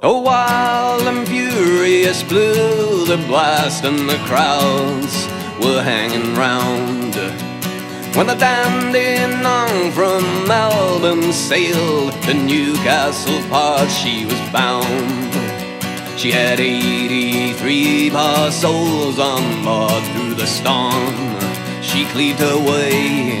Oh, wild and furious blew the blast, and the crowds were hanging round. When the dandy nun from Melbourne sailed to Newcastle Port, she was bound. She had 83 poor souls on board through the storm. She cleaved her way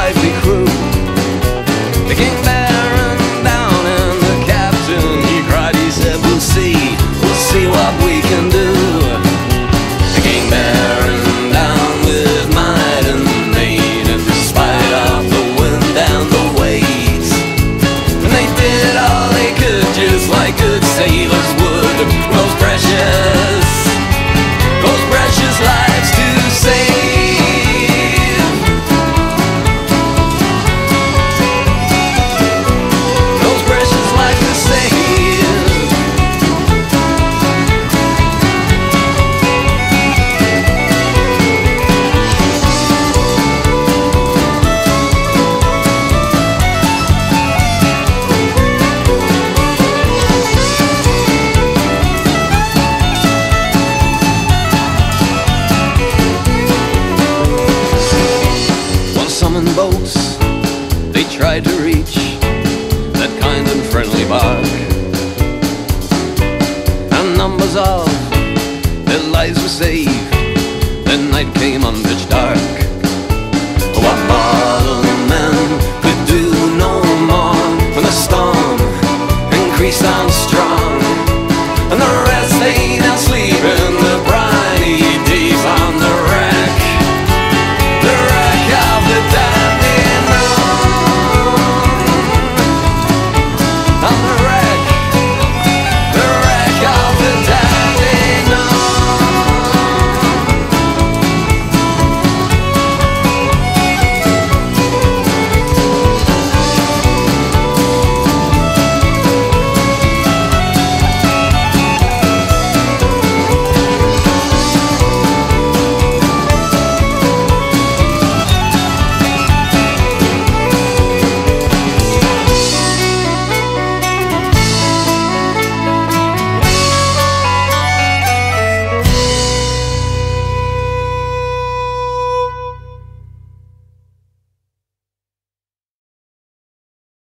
tried safe. The night came on pitch dark. What bottle man could do no more when the storm increased on strong. And the rest they now sleep in the briny days on the wreck. The wreck of the damned unknown.